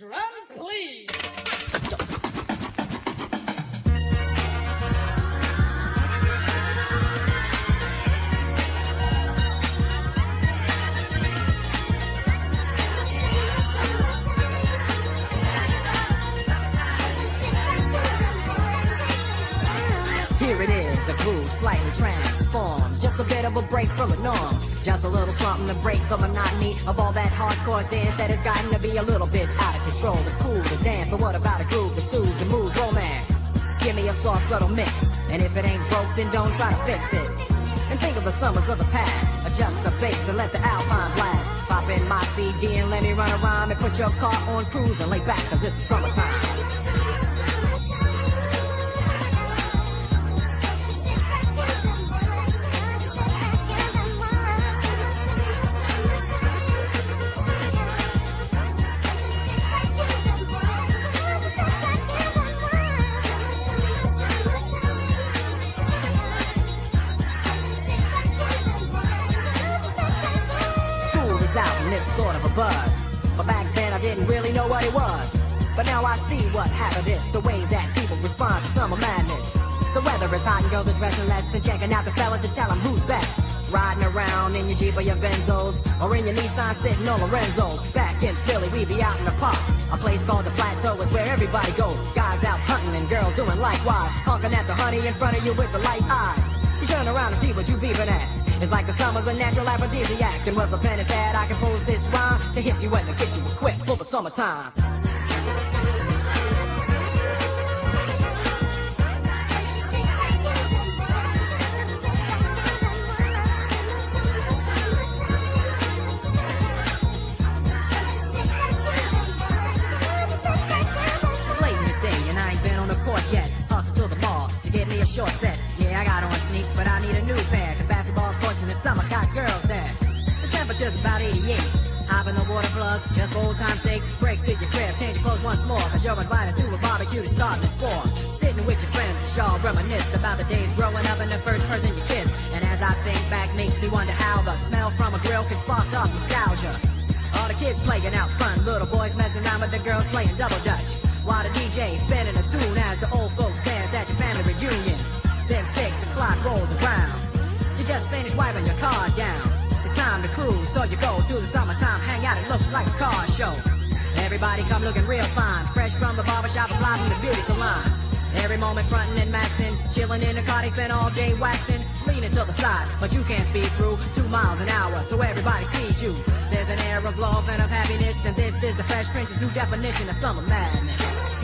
Drums, please. Here it is, a groove slightly transformed. Just a bit of a break from the norm. Just a little something to break the monotony of all that hardcore dance that has gotten to be a little bit out of control. It's cool to dance, but what about a groove that soothes and moves romance? Give me a soft, subtle mix. And if it ain't broke, then don't try to fix it. And think of the summers of the past. Adjust the bass and let the alpine blast. Pop in my CD and let me run a rhyme and put your car on cruise and lay back, cause it's summertime. Is out and it's sort of a buzz. But back then I didn't really know what it was. But now I see what happened is the way that people respond to summer madness. The weather is hot and girls are dressing less and checking out the fellas to tell them who's best. Riding around in your Jeep or your Benzos or in your Nissan sitting on Lorenzo's. Back in Philly, we be out in the park. A place called the Plateau is where everybody go. Guys out hunting and girls doing likewise. Honking at the honey in front of you with the light eyes. She turn around to see what you beeping at. It's like the summer's a natural aphrodisiac. And with a pen and pad, I compose this rhyme to hit you and to get you equipped for the summertime. Temperature's about 88. Hop in the water plug, just for old time's sake. Break to your crib, change your clothes once more. Cause you're invited to a barbecue to start at four. Sitting with your friends, y'all reminisce about the days growing up and the first person you kiss. And as I think back, makes me wonder how the smell from a grill can spark off nostalgia. All the kids playing out front, little boys messing around with the girls playing double dutch. While the DJ spinning a tune as the old folks dance at your family reunion. Then six o'clock rolls around. You just finished wiping your car so you go to the summertime hangout. It looks like a car show. Everybody come looking real fine, fresh from the barbershop, applied from the beauty salon. Every moment frontin' and maxin', chillin' in the car, they spend all day waxing, leaning to the side, but you can't speed through two miles an hour, so everybody sees you. There's an air of love and of happiness, and this is the Fresh Prince's new definition of summer madness.